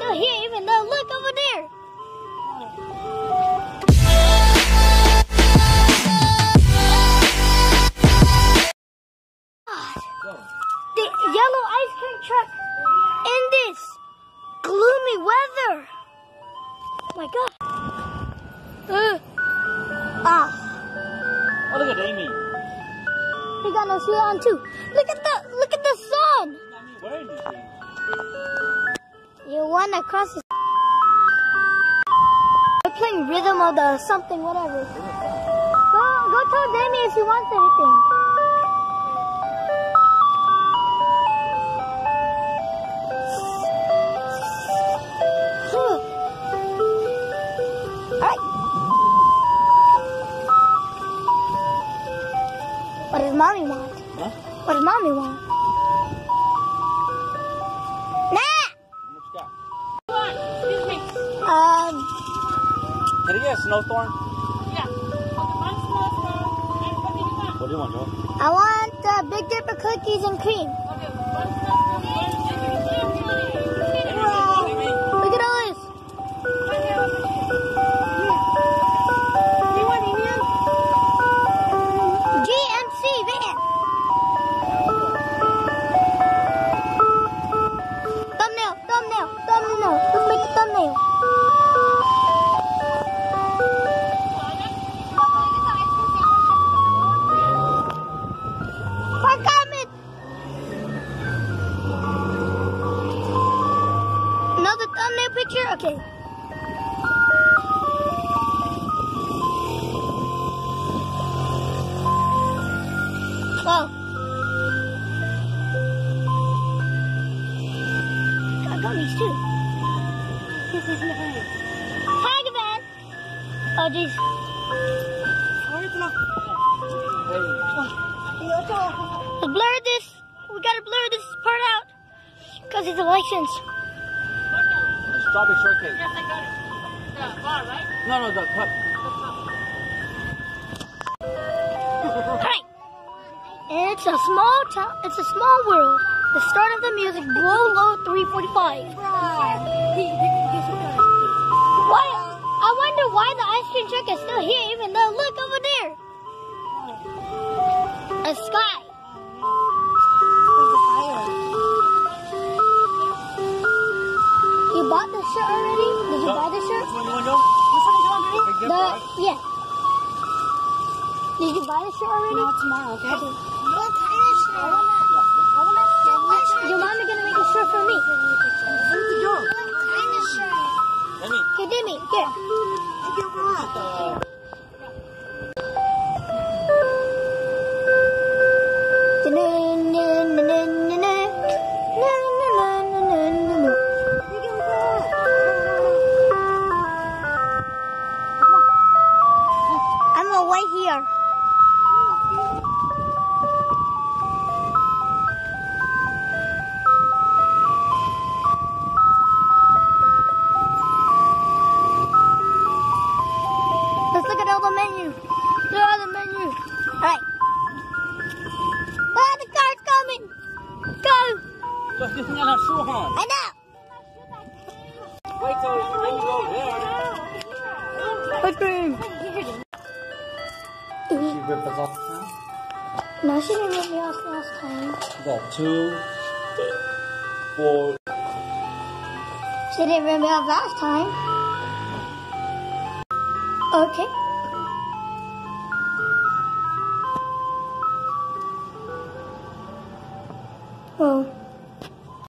still here, even though look over there. The yellow ice cream truck in this gloomy weather. Oh my god. Uh, ah, Oh, look at Amy. he got no shoe on too. Look at the look at the sun. Not me wearing these things. You wanna cross the We're playing rhythm of the something, whatever. Go, go tell Dammy if he wants anything. Alright. What does mommy want? Huh? What does mommy want? Can you get a snowstorm? Yeah. Okay, one snowstorm. And what did you want? What do you want, Joe? I want uh, Big Dipper cookies and cream. Okay, Okay. Oh. I got these too. Tiger van. Oh, jeez. Blur this. We gotta blur this part out. Because it's a license. Strawberry shortcake. Yes, I got it. The bar, right? No, no, the cup. Hi. It's a small town. It's a small world. The start of the music. Blow low 345. Why? I wonder why the ice cream truck is still here, even though look over there. A sky. Bought the shirt already? Did you buy the shirt? Which one you want, Joe? Big Dipper, The right? yeah. Did you buy the shirt already? No, tomorrow, okay? What kind of shirt? I want that. Your mommy gonna make a shirt for me. What kind of shirt? Amy, Hey, Demi, here. I'm Let's look at all the menu. There are the menu. Alright. Ah, the car's coming. Go. just this thing got her shoe on. I know. Wait till then you go there. Ice cream. You ripped us off the time? No, she didn't make me off last time. You got two, four, She didn't rip me off last time. Okay. Oh.